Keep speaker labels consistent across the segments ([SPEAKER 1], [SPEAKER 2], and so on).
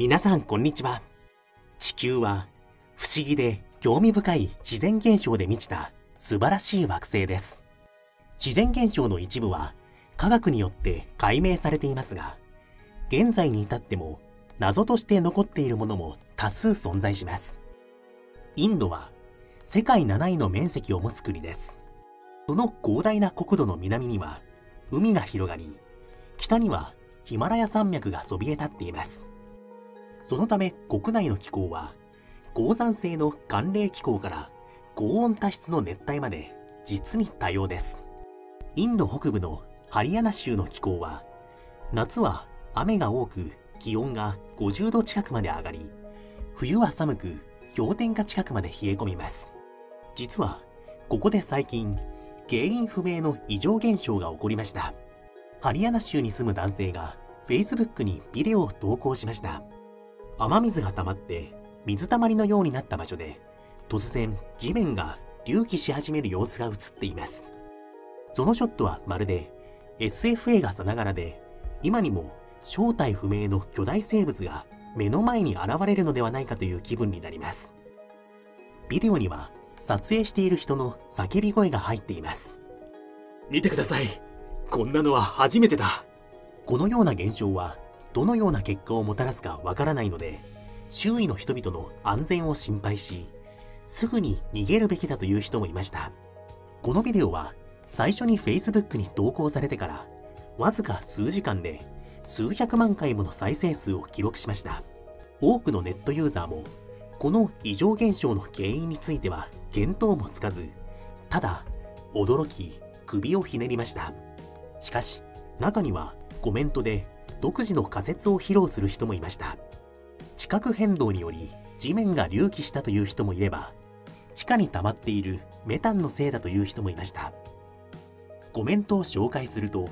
[SPEAKER 1] 皆さんこんにちは。地球は不思議で興味深い自然現象で満ちた素晴らしい惑星です。自然現象の一部は科学によって解明されていますが、現在に至っても謎として残っているものも多数存在します。インドは世界7位の面積を持つ国です。その広大な国土の南には海が広がり、北にはヒマラヤ山脈がそびえ立っています。そのため国内の気候は高山性の寒冷気候から高温多湿の熱帯まで実に多様です。インド北部のハリヤナ州の気候は夏は雨が多く気温が50度近くまで上がり冬は寒く氷点下近くまで冷え込みます。実はここで最近原因不明の異常現象が起こりました。ハリヤナ州に住む男性が Facebook にビデオを投稿しました。雨水が溜まって水たまりのようになった場所で突然地面が隆起し始める様子が映っています。そのショットはまるで SF 映画さながらで今にも正体不明の巨大生物が目の前に現れるのではないかという気分になります。ビデオには撮影している人の叫び声が入っています。見てください。こんなのは初めてだ。このような現象はどのような結果をもたらすかわからないので、周囲の人々の安全を心配し、すぐに逃げるべきだという人もいました。このビデオは最初に Facebook に投稿されてから、わずか数時間で数百万回もの再生数を記録しました。多くのネットユーザーも、この異常現象の原因については見当もつかず、ただ、驚き、首をひねりました。しかし、中にはコメントで独自の仮説を披露する人もいました。地殻変動により地面が隆起したという人もいれば地下に溜まっているメタンのせいだという人もいました。コメントを紹介すると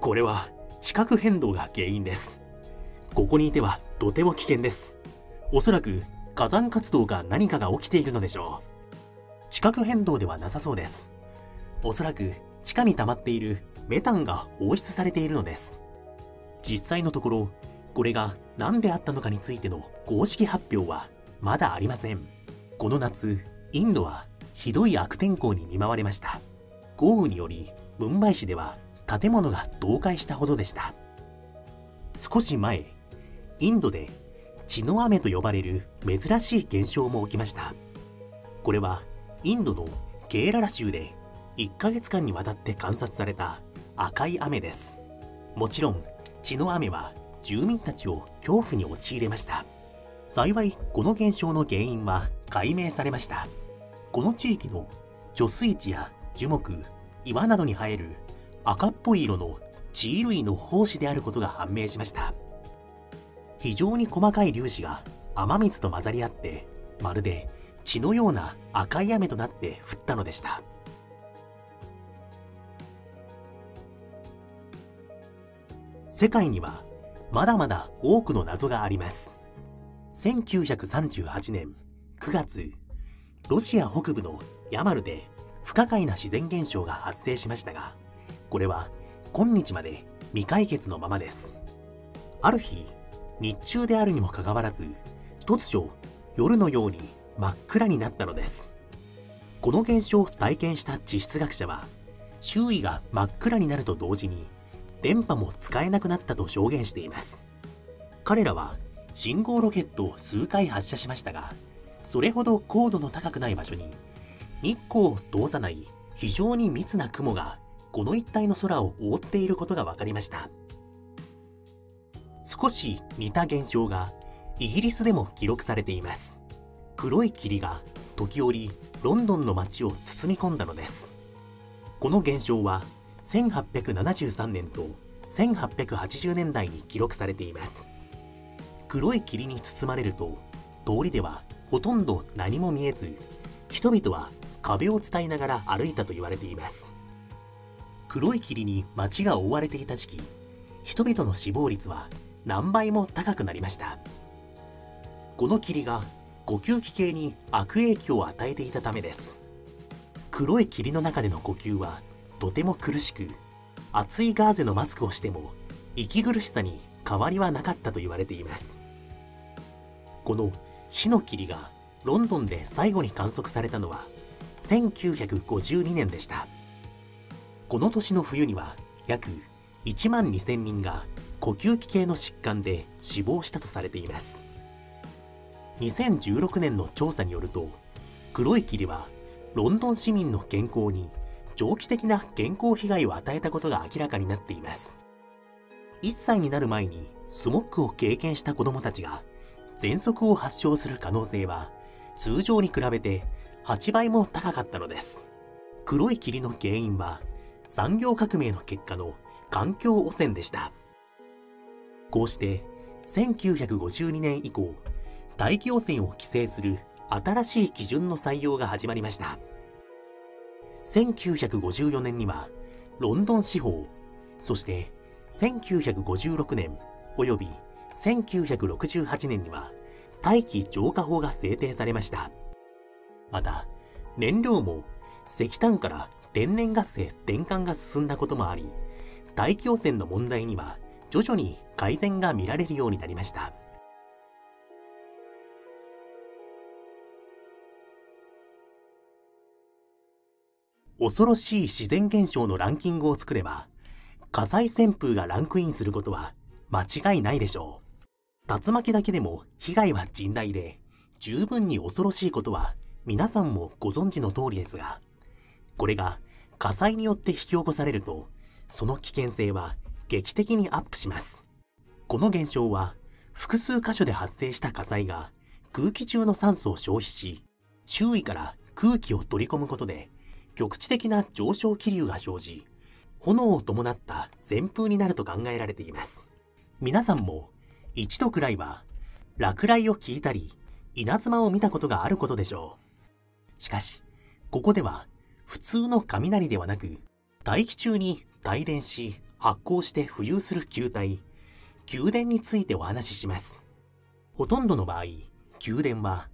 [SPEAKER 1] これは地殻変動が原因です。ここにいてはとても危険です。おそらく火山活動が何かが起きているのでしょう。地殻変動ではなさそうです。おそらく地下に溜まっているメタンが放出されているのです。実際のところこれが何であったのかについての公式発表はまだありません。この夏インドはひどい悪天候に見舞われました。豪雨によりムンバイ市では建物が倒壊したほどでした。少し前インドで血の雨と呼ばれる珍しい現象も起きました。これはインドのケーララ州で1ヶ月間にわたって観察された赤い雨です。もちろん血の雨は住民たちを恐怖に陥れました。幸いこの現象の原因は解明されました。この地域の貯水池や樹木岩などに生える赤っぽい色の地衣類の胞子であることが判明しました。非常に細かい粒子が雨水と混ざり合ってまるで血のような赤い雨となって降ったのでした。世界にはまだまだ多くの謎があります。1938年9月、ロシア北部のヤマルで不可解な自然現象が発生しましたが、これは今日まで未解決のままです。ある日、日中であるにもかかわらず、突如夜のように真っ暗になったのです。この現象を体験した地質学者は、周囲が真っ暗になると同時に電波も使えなくなったと証言しています。彼らは信号ロケットを数回発射しましたがそれほど高度の高くない場所に日光を通さない非常に密な雲がこの一帯の空を覆っていることが分かりました。少し似た現象がイギリスでも記録されています。黒い霧が時折ロンドンの街を包み込んだのです。この現象は1873年と1880年代に記録されています。黒い霧に包まれると通りではほとんど何も見えず人々は壁を伝いながら歩いたと言われています。黒い霧に街が覆われていた時期人々の死亡率は何倍も高くなりました。この霧が呼吸器系に悪影響を与えていたためです。黒い霧の中での呼吸はとても苦しく厚いガーゼのマスクをしても息苦しさに変わりはなかったと言われています。この死の霧がロンドンで最後に観測されたのは1952年でした。この年の冬には約1万2000人が呼吸器系の疾患で死亡したとされています。2016年の調査によると黒い霧はロンドン市民の健康に長期的な健康被害を与えたことが明らかになっています。1歳になる前にスモッグを経験した子どもたちが喘息を発症する可能性は通常に比べて8倍も高かったのです。黒い霧の原因は産業革命の結果の環境汚染でした。こうして1952年以降大気汚染を規制する新しい基準の採用が始まりました。1954年にはロンドン司法そして1956年及び1968年には大気浄化法が制定されました。また燃料も石炭から天然ガスへ転換が進んだこともあり大気汚染の問題には徐々に改善が見られるようになりました。恐ろしい自然現象のランキングを作れば火災旋風がランクインすることは間違いないでしょう。竜巻だけでも被害は甚大で十分に恐ろしいことは皆さんもご存知の通りですがこれが火災によって引き起こされるとその危険性は劇的にアップします。この現象は複数箇所で発生した火災が空気中の酸素を消費し周囲から空気を取り込むことで局地的な上昇気流が生じ炎を伴った旋風になると考えられています。皆さんも一度くらいは落雷を聞いたり稲妻を見たことがあることでしょう。しかしここでは普通の雷ではなく大気中に帯電し発光して浮遊する球体宮殿についてお話しします。ほとんどの場合宮殿は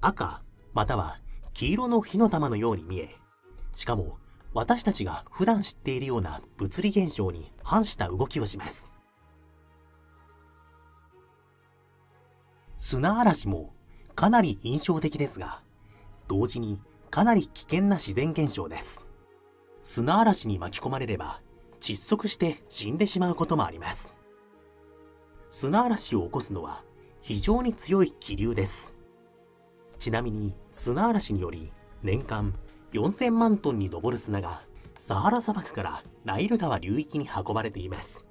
[SPEAKER 1] 赤または黄色の火の玉のように見えしかも私たちが普段知っているような物理現象に反した動きをします。砂嵐もかなり印象的ですが同時にかなり危険な自然現象です。砂嵐に巻き込まれれば窒息して死んでしまうこともあります。砂嵐を起こすのは非常に強い気流です。ちなみに砂嵐により年間4000万トンに上る砂がサハラ砂漠からナイル川流域に運ばれています。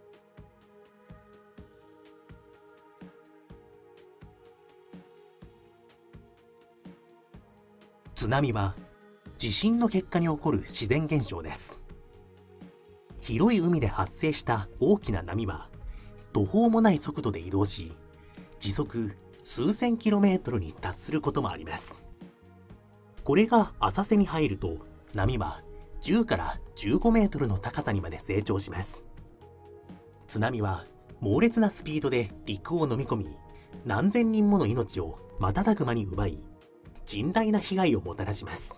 [SPEAKER 1] 津波は地震の結果に起こる自然現象です。広い海で発生した大きな波は途方もない速度で移動し時速数千キロメートルに達することもあります。これが浅瀬に入ると波は10から15メートルの高さにまで成長します。津波は猛烈なスピードで陸を飲み込み何千人もの命を瞬く間に奪い甚大な被害をもたらします。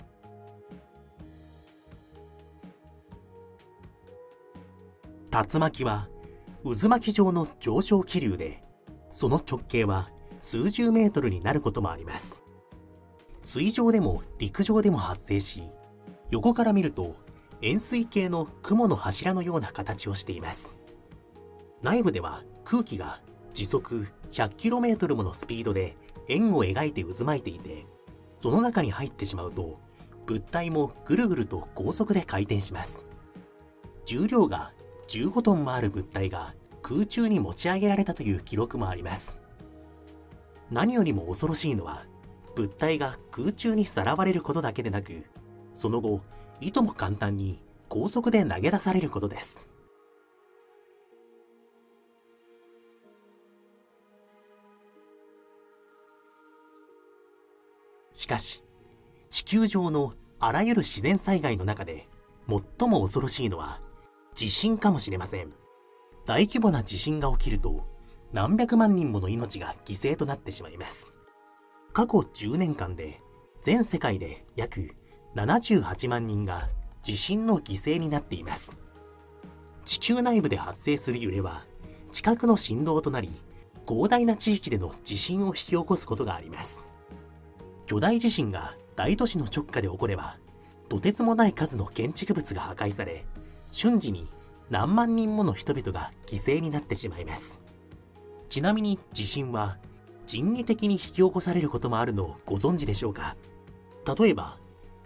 [SPEAKER 1] 竜巻は渦巻き状の上昇気流でその直径は数十メートルになることもあります。水上でも陸上でも発生し横から見ると円錐形の雲の柱のような形をしています。内部では空気が時速 100km ものスピードで円を描いて渦巻いていてその中に入ってしまうと物体もぐるぐると高速で回転します。重量が15トンもある物体が空中に持ち上げられたという記録もあります。何よりも恐ろしいのは物体が空中にさらわれることだけでなくその後いとも簡単に高速で投げ出されることです。しかし地球上のあらゆる自然災害の中で最も恐ろしいのは地震かもしれません。大規模な地震が起きると何百万人もの命が犠牲となってしまいます。過去10年間で全世界で約78万人が地震の犠牲になっています。地球内部で発生する揺れは地殻の振動となり広大な地域での地震を引き起こすことがあります。巨大地震が大都市の直下で起こればとてつもない数の建築物が破壊され瞬時に何万人もの人々が犠牲になってしまいます。ちなみに地震は人為的に引き起こされることもあるのをご存知でしょうか？例えば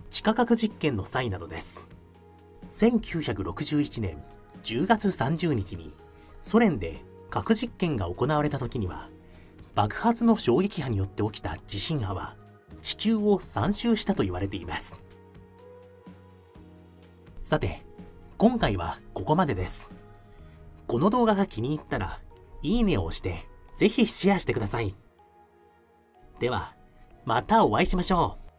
[SPEAKER 1] 地下核実験の際などです。1961年10月30日にソ連で核実験が行われた時には爆発の衝撃波によって起きた地震波は地球を3周したと言われています。さて今回はここまでです。この動画が気に入ったらいいねを押してぜひシェアしてください。ではまたお会いしましょう。